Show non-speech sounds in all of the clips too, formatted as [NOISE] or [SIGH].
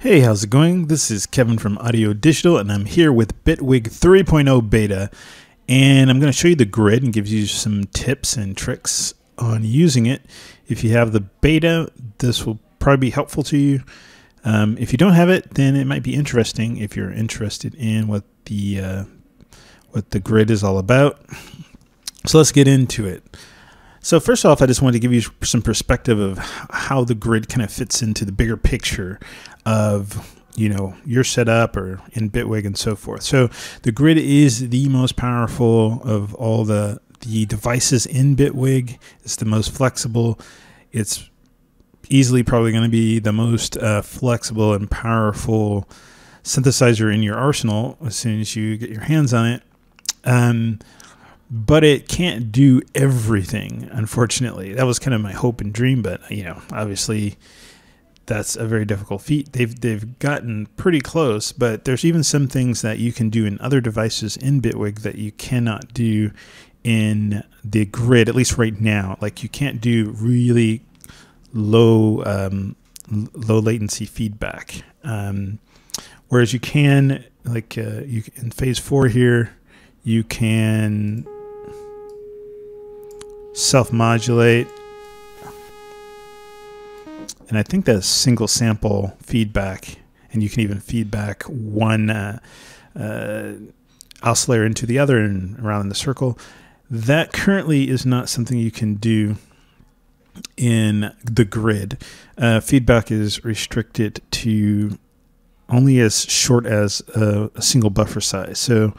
Hey, how's it going? This is Kevin from Audio Digital, and I'm here with Bitwig 3.0 Beta. And I'm going to show you the grid and give you some tips and tricks on using it. If you have the beta, this will probably be helpful to you. Um, if you don't have it, then it might be interesting if you're interested in what the uh, what the grid is all about. So let's get into it. So first off, I just wanted to give you some perspective of how the grid kind of fits into the bigger picture of you know your setup or in Bitwig and so forth. So the grid is the most powerful of all the the devices in Bitwig. It's the most flexible. It's easily probably going to be the most uh, flexible and powerful synthesizer in your arsenal as soon as you get your hands on it. Um, but it can't do everything, unfortunately. That was kind of my hope and dream, but you know, obviously that's a very difficult feat. They've they've gotten pretty close, but there's even some things that you can do in other devices in Bitwig that you cannot do in the grid, at least right now. Like you can't do really low um, low latency feedback, um, whereas you can like uh, you in phase four here, you can self modulate. And I think that's single sample feedback, and you can even feedback one uh, uh, oscillator into the other and around in the circle. That currently is not something you can do in the grid. Uh, feedback is restricted to only as short as a, a single buffer size. So,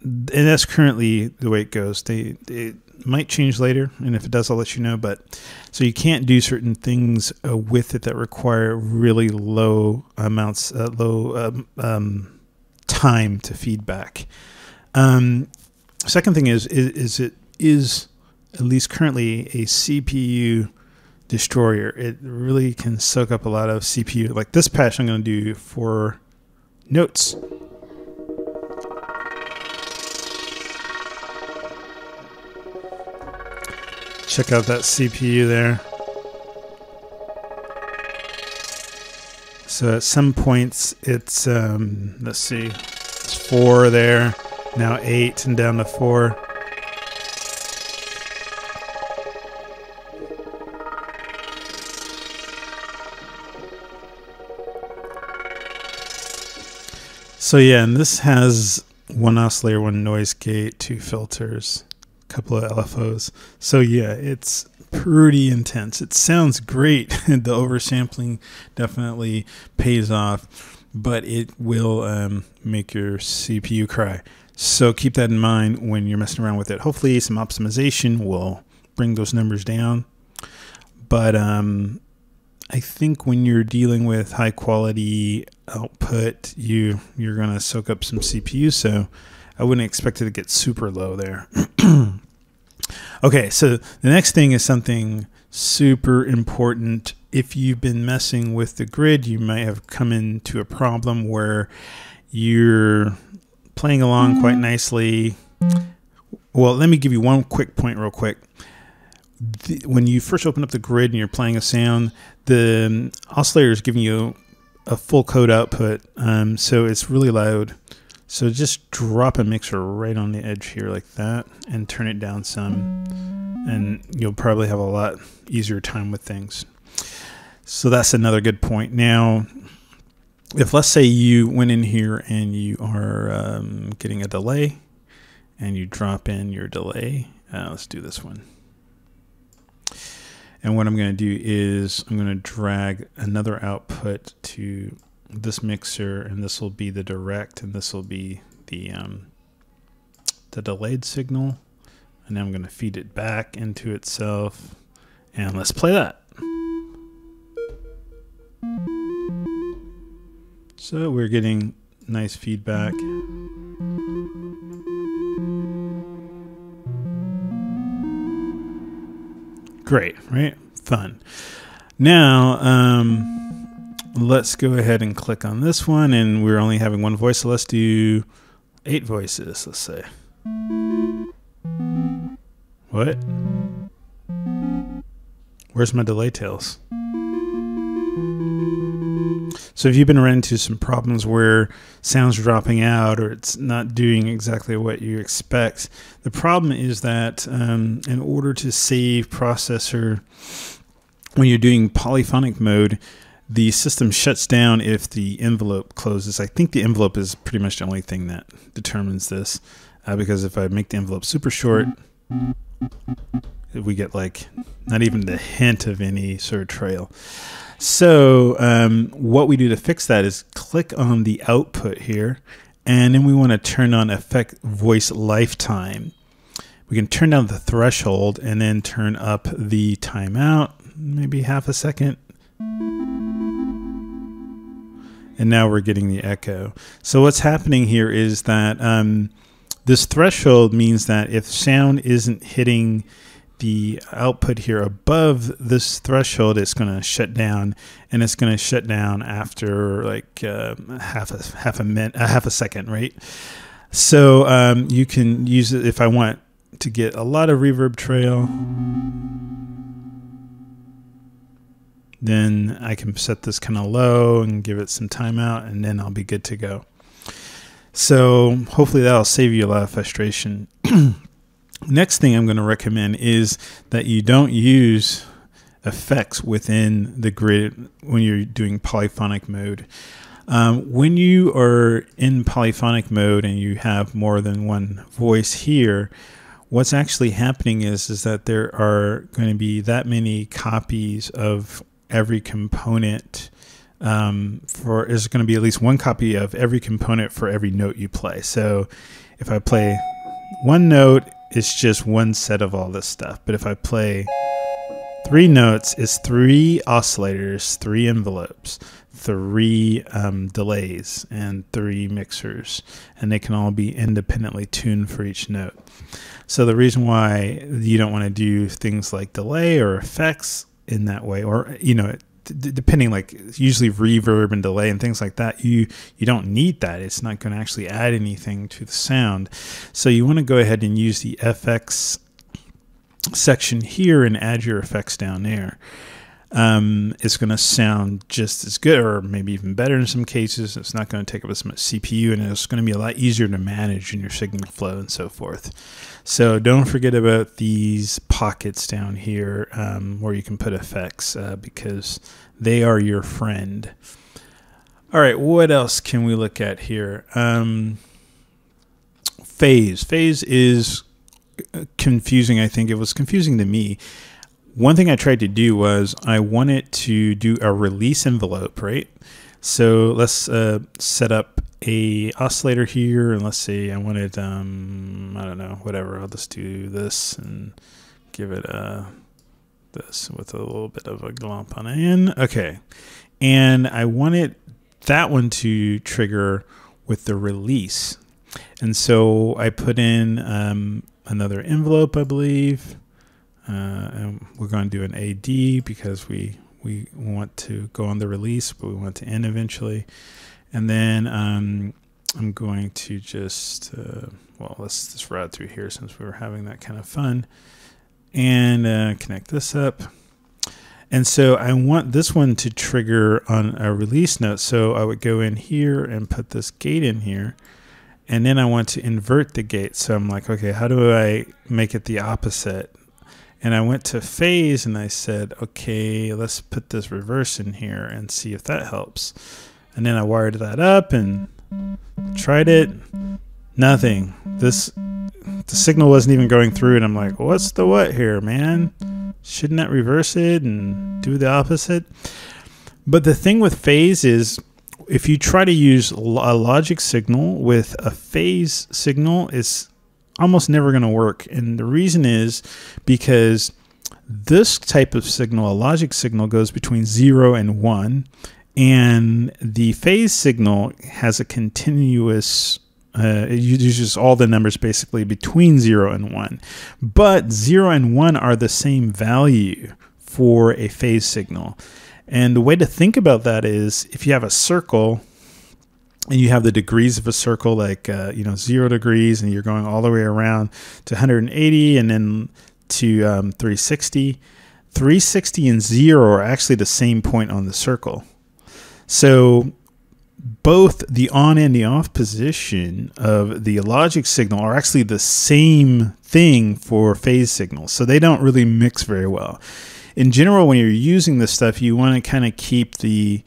and that's currently the way it goes. They, they might change later, and if it does, I'll let you know. But so you can't do certain things uh, with it that require really low amounts, uh, low um, um, time to feedback. Um, second thing is, is, is it is at least currently a CPU destroyer. It really can soak up a lot of CPU. Like this patch, I'm going to do four notes. Check out that CPU there. So at some points it's, um, let's see, it's four there, now eight and down to four. So yeah, and this has one oscillator, one noise gate, two filters couple of LFOs. So yeah, it's pretty intense. It sounds great. [LAUGHS] the oversampling definitely pays off, but it will um, make your CPU cry. So keep that in mind when you're messing around with it. Hopefully, some optimization will bring those numbers down. But um, I think when you're dealing with high quality output, you you're gonna soak up some CPU. So I wouldn't expect it to get super low there. [CLEARS THROAT] okay, so the next thing is something super important. If you've been messing with the grid, you might have come into a problem where you're playing along quite nicely. Well, let me give you one quick point, real quick. The, when you first open up the grid and you're playing a sound, the oscillator is giving you a full code output, um, so it's really loud. So just drop a mixer right on the edge here like that and turn it down some and you'll probably have a lot easier time with things. So that's another good point. Now, if let's say you went in here and you are um, getting a delay and you drop in your delay, uh, let's do this one. And what I'm going to do is I'm going to drag another output to this mixer and this will be the direct and this will be the um, the delayed signal and I'm going to feed it back into itself and let's play that. So we're getting nice feedback. Great, right? Fun. Now, um, let's go ahead and click on this one and we're only having one voice so let's do eight voices let's say. What? Where's my delay tails? So if you've been running into some problems where sounds are dropping out or it's not doing exactly what you expect, the problem is that um, in order to save processor when you're doing polyphonic mode, the system shuts down if the envelope closes. I think the envelope is pretty much the only thing that determines this uh, because if I make the envelope super short, we get like not even the hint of any sort of trail. So um, what we do to fix that is click on the output here, and then we want to turn on effect voice lifetime. We can turn down the threshold and then turn up the timeout, maybe half a second. And now we're getting the echo. So what's happening here is that um, this threshold means that if sound isn't hitting the output here above this threshold, it's going to shut down, and it's going to shut down after like uh, half a half a minute, a half a second, right? So um, you can use it if I want to get a lot of reverb trail. Then I can set this kind of low and give it some timeout, and then I'll be good to go. So hopefully that'll save you a lot of frustration. [CLEARS THROAT] Next thing I'm going to recommend is that you don't use effects within the grid when you're doing polyphonic mode. Um, when you are in polyphonic mode and you have more than one voice here, what's actually happening is is that there are going to be that many copies of every component um, for is going to be at least one copy of every component for every note you play. So if I play one note, it's just one set of all this stuff. But if I play three notes, it's three oscillators, three envelopes, three um, delays, and three mixers, and they can all be independently tuned for each note. So the reason why you don't want to do things like delay or effects in that way, or you know, depending like usually reverb and delay and things like that you you don't need that. It's not going to actually add anything to the sound. So you want to go ahead and use the fx section here and add your effects down there um, it's going to sound just as good or maybe even better in some cases. It's not going to take up as much CPU and it's going to be a lot easier to manage in your signal flow and so forth. So don't forget about these pockets down here um, where you can put effects uh, because they are your friend. All right, what else can we look at here? Um, phase. Phase is uh, confusing, I think. It was confusing to me one thing I tried to do was I wanted to do a release envelope, right? So let's uh, set up a oscillator here, and let's see. I wanted, um, I don't know, whatever. I'll just do this and give it a uh, this with a little bit of a glomp on end. Okay, and I wanted that one to trigger with the release, and so I put in um, another envelope, I believe. Uh, and we're going to do an AD because we we want to go on the release, but we want to end eventually. And then um, I'm going to just, uh, well, let's just route through here since we were having that kind of fun. And uh, connect this up. And so I want this one to trigger on a release note. So I would go in here and put this gate in here. And then I want to invert the gate. So I'm like, okay, how do I make it the opposite? And I went to phase and I said, okay, let's put this reverse in here and see if that helps. And then I wired that up and tried it. Nothing. This the signal wasn't even going through and I'm like, what's the what here, man? Shouldn't that reverse it and do the opposite? But the thing with phase is if you try to use a logic signal with a phase signal, it's almost never going to work. And the reason is because this type of signal, a logic signal, goes between zero and one, and the phase signal has a continuous. Uh, it uses all the numbers basically between zero and one, but zero and one are the same value for a phase signal. And the way to think about that is if you have a circle and you have the degrees of a circle like uh, you know zero degrees and you're going all the way around to 180 and then to um, 360 360 and zero are actually the same point on the circle So both the on and the off position of the logic signal are actually the same thing for phase signals. So they don't really mix very well. In general, when you're using this stuff, you want to kind of keep the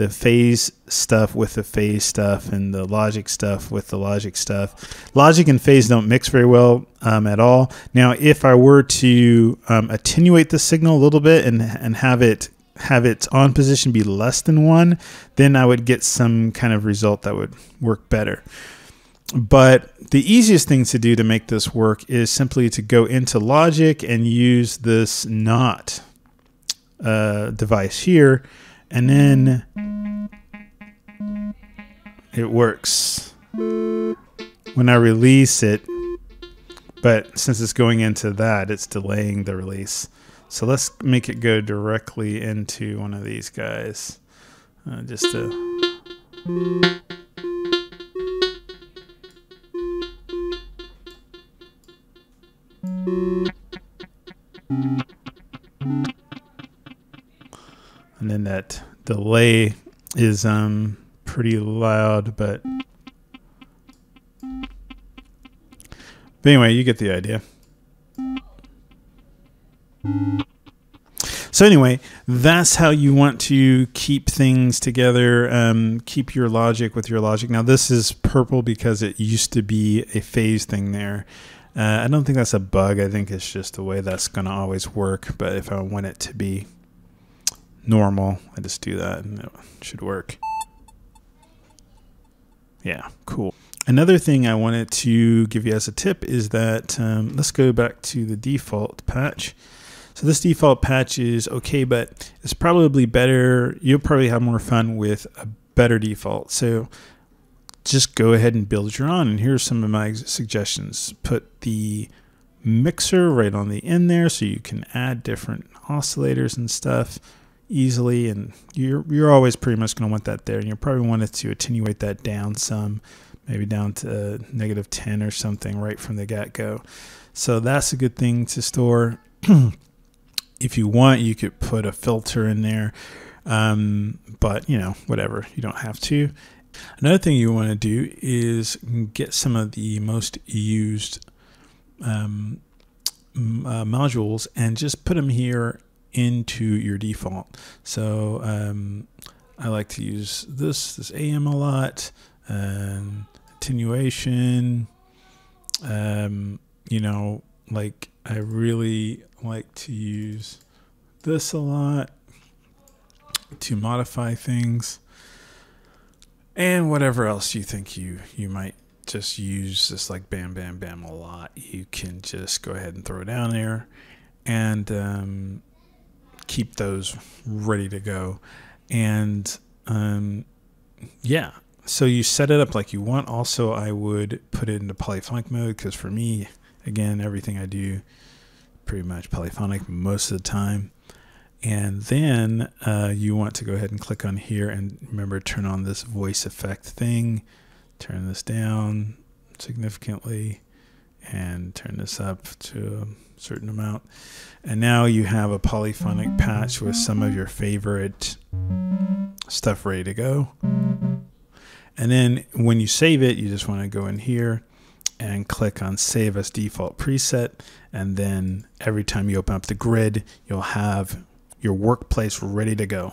the phase stuff with the phase stuff and the logic stuff with the logic stuff. Logic and phase don't mix very well um, at all. Now, if I were to um, attenuate the signal a little bit and, and have it have its on position be less than one, then I would get some kind of result that would work better. But the easiest thing to do to make this work is simply to go into Logic and use this not uh, device here, and then it works. When I release it, but since it's going into that, it's delaying the release. So let's make it go directly into one of these guys. Uh, just to... that delay is um pretty loud, but but anyway, you get the idea. So anyway, that's how you want to keep things together. Um, keep your logic with your logic. Now this is purple because it used to be a phase thing there. Uh, I don't think that's a bug. I think it's just the way that's going to always work. But if I want it to be normal, I just do that and it should work. Yeah, cool. Another thing I wanted to give you as a tip is that um, let's go back to the default patch. So this default patch is okay, but it's probably better. You'll probably have more fun with a better default. So just go ahead and build your own. And here's some of my suggestions. Put the mixer right on the end there so you can add different oscillators and stuff easily and you're you're always pretty much going to want that there and you probably want it to attenuate that down some maybe down to negative 10 or something right from the get-go so that's a good thing to store [CLEARS THROAT] if you want, you could put a filter in there, um, but you know, whatever, you don't have to. Another thing you want to do is get some of the most used um, uh, modules and just put them here into your default. So um, I like to use this, this AM a lot, um, attenuation, um, you know, like I really like to use this a lot to modify things and whatever else you think you you might just use this like bam bam bam a lot you can just go ahead and throw it down there and um, keep those ready to go and um, yeah so you set it up like you want also i would put it into polyphonic mode because for me again everything i do pretty much polyphonic most of the time. And then uh, you want to go ahead and click on here and remember turn on this voice effect thing. Turn this down significantly and turn this up to a certain amount. And now you have a polyphonic patch with some of your favorite stuff ready to go. And then when you save it, you just want to go in here and click on save as default preset. And then every time you open up the grid, you'll have your workplace ready to go.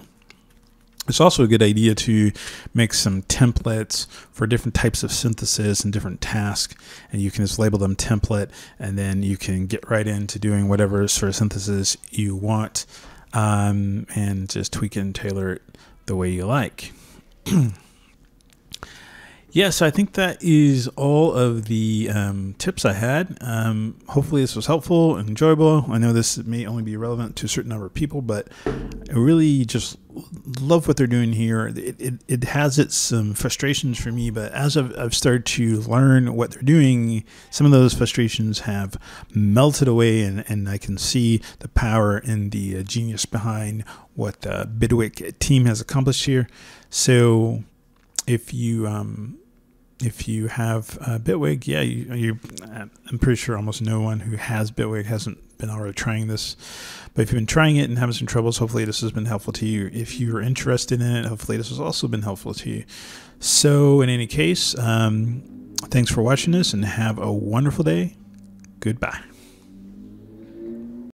It's also a good idea to make some templates for different types of synthesis and different tasks. And you can just label them template, and then you can get right into doing whatever sort of synthesis you want um, and just tweak and tailor it the way you like. [CLEARS THROAT] Yeah, so I think that is all of the um, tips I had. Um, hopefully, this was helpful and enjoyable. I know this may only be relevant to a certain number of people, but I really just love what they're doing here. It, it, it has its um, frustrations for me, but as I've, I've, started to learn what they're doing, some of those frustrations have melted away, and, and I can see the power and the uh, genius behind what the Bitwig team has accomplished here. So if you um, if you have uh, Bitwig, yeah, you, you, I'm pretty sure almost no one who has Bitwig hasn't been already trying this. But if you've been trying it and having some troubles, hopefully this has been helpful to you. If you're interested in it, hopefully this has also been helpful to you. So, in any case, um, thanks for watching this and have a wonderful day. Goodbye.